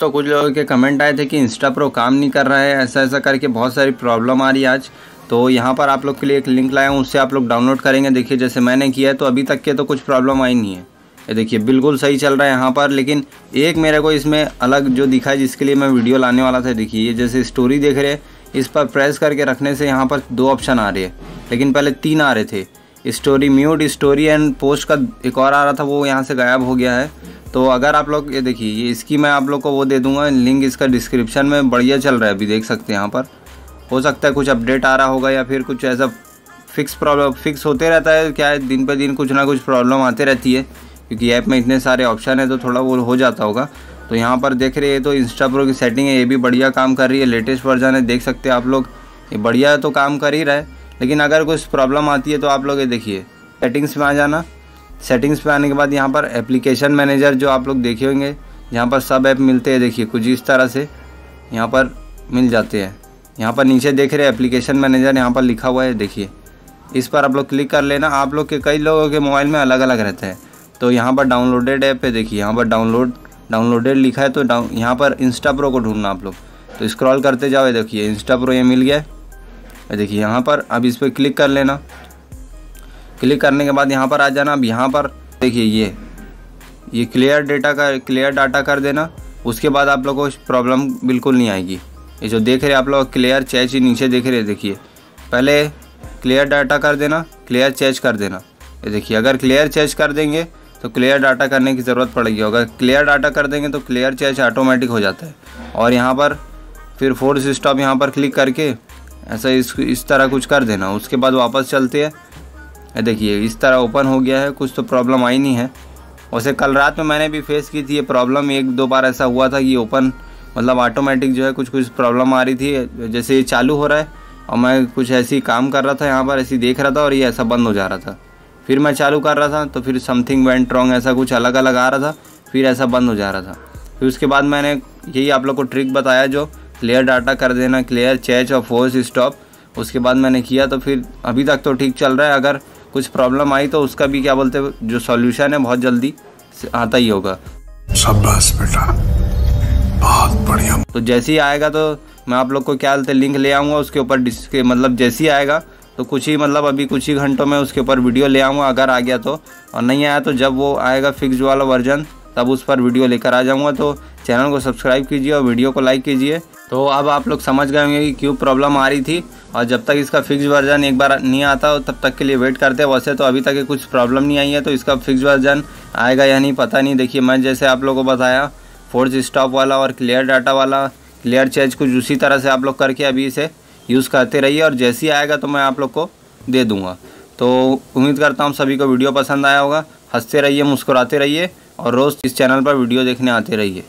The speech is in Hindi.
दोस्तों, कुछ लोगों के कमेंट आए थे कि इंस्टा प्रो काम नहीं कर रहा है ऐसा ऐसा करके बहुत सारी प्रॉब्लम आ रही है आज। तो यहाँ पर आप लोग के लिए एक लिंक लाया हूँ उससे आप लोग डाउनलोड करेंगे। देखिए, जैसे मैंने किया है तो अभी तक के तो कुछ प्रॉब्लम आई नहीं है। ये देखिए, बिल्कुल सही चल रहा है यहाँ पर, लेकिन एक मेरे को इसमें अलग जो दिखा है जिसके लिए मैं वीडियो लाने वाला था, देखिए, ये जैसे स्टोरी देख रहे हैं, इस पर प्रेस करके रखने से यहाँ पर दो ऑप्शन आ रहे हैं। लेकिन पहले तीन आ रहे थे। Story mute story and post का एक और आ रहा था, वो यहाँ से गायब हो गया है। तो अगर आप लोग, ये देखिए, ये इसकी मैं आप लोग को वो दे दूँगा, लिंक इसका डिस्क्रिप्शन में, बढ़िया चल रहा है अभी, देख सकते हैं यहाँ पर। हो सकता है कुछ अपडेट आ रहा होगा या फिर कुछ ऐसा फिक्स प्रॉब्लम फिक्स होते रहता है, क्या है, दिन पे दिन कुछ ना कुछ प्रॉब्लम आते रहती है, क्योंकि ऐप में इतने सारे ऑप्शन है तो थोड़ा वो हो जाता होगा। तो यहाँ पर देख रहे हैं तो इंस्टा प्रो की सेटिंग है, ये भी बढ़िया काम कर रही है लेटेस्ट वर्जन है, देख सकते हैं आप लोग। ये बढ़िया तो काम कर ही रहा है, लेकिन अगर कुछ प्रॉब्लम आती है तो आप लोग ये देखिए सेटिंग्स में आ जाना। सेटिंग्स पे आने के बाद यहाँ पर एप्लीकेशन मैनेजर जो आप लोग देखे होंगे, यहाँ पर सब ऐप मिलते हैं, देखिए, कुछ इस तरह से यहाँ पर मिल जाते हैं। यहाँ पर नीचे देख रहे एप्लीकेशन मैनेजर यहाँ पर लिखा हुआ है, देखिए। इस पर आप लोग क्लिक कर लेना। आप लोग के, कई लोगों के मोबाइल में अलग अलग रहते हैं। तो यहाँ पर डाउनलोडेड ऐप है, देखिए, यहाँ पर डाउनलोड डाउनलोडेड लिखा है तो डाउन यहाँ पर इंस्टा प्रो को ढूंढना आप लोग। तो स्क्रॉल करते जाओ देखिए इंस्टा प्रो ये मिल गया। देखिए, यहाँ पर, अब इस पर क्लिक कर लेना। क्लिक करने के बाद यहाँ पर आ जाना। अब यहाँ पर देखिए ये ये क्लियर डेटा का क्लियर डाटा कर देना। उसके बाद आप लोग को प्रॉब्लम बिल्कुल नहीं आएगी। ये जो देख रहे आप लोग क्लियर चैच ही नीचे देख रहे देखिए। पहले क्लियर डाटा कर देना क्लियर चैच कर देना। ये देखिए, अगर क्लियर चैच कर देंगे तो क्लियर डाटा करने की ज़रूरत पड़ेगी। अगर क्लियर डाटा कर देंगे तो क्लियर चैच ऑटोमेटिक हो जाता है। और यहाँ पर फिर फोर्स स्टॉप यहाँ पर क्लिक करके ऐसा इस इस तरह कुछ कर देना। उसके बाद वापस चलते हैं। देखिए, इस तरह ओपन हो गया है, कुछ तो प्रॉब्लम आई नहीं है। वैसे कल रात में मैंने भी फेस की थी ये प्रॉब्लम एक दो बार ऐसा हुआ था कि ओपन मतलब ऑटोमेटिक जो है कुछ कुछ प्रॉब्लम आ रही थी, जैसे ये चालू हो रहा है, और मैं कुछ ऐसी काम कर रहा था यहाँ पर, ऐसी देख रहा था और ये ऐसा बंद हो जा रहा था। फिर मैं चालू कर रहा था तो फिर समथिंग वेंट रॉन्ग ऐसा कुछ अलग अलग आ रहा था, फिर ऐसा बंद हो जा रहा था। फिर उसके बाद मैंने यही आप लोग को ट्रिक बताया जो क्लियर डाटा कर देना क्लियर चैच और फोर्स स्टॉप उसके बाद मैंने किया तो फिर अभी तक तो ठीक चल रहा है, अगर कुछ प्रॉब्लम आई तो उसका भी क्या बोलते जो सॉल्यूशन है बहुत जल्दी आता ही होगा। बेटा। बहुत बढ़िया। तो जैसे ही आएगा तो मैं आप लोग को क्या बोलते लिंक ले आऊँगा उसके ऊपर मतलब जैसे ही आएगा तो कुछ ही मतलब अभी कुछ ही घंटों में उसके ऊपर वीडियो ले आऊँगा अगर आ गया तो। और नहीं आया तो जब वो आएगा फिक्स वाला वर्जन तब उस पर वीडियो लेकर आ जाऊँगा। तो चैनल को सब्सक्राइब कीजिए और वीडियो को लाइक कीजिए। तो अब आप लोग समझ गए होंगे कि क्यों प्रॉब्लम आ रही थी। और जब तक इसका फिक्स वर्जन एक बार नहीं आता, तब तक के लिए वेट करते हैं वैसे तो अभी तक कुछ प्रॉब्लम नहीं आई है तो इसका फिक्स वर्जन आएगा या नहीं पता नहीं। देखिए, मैं जैसे आप लोगों को बताया फोर्स स्टॉप वाला और क्लियर डाटा वाला क्लियर चेंज कुछ उसी तरह से आप लोग करके अभी इसे यूज़ करते रहिए। और जैसे ही आएगा तो मैं आप लोग को दे दूँगा। तो उम्मीद करता हूँ सभी को वीडियो पसंद आया होगा। हँसते रहिए, मुस्कुराते रहिए और रोज़ इस चैनल पर वीडियो देखने आते रहिए।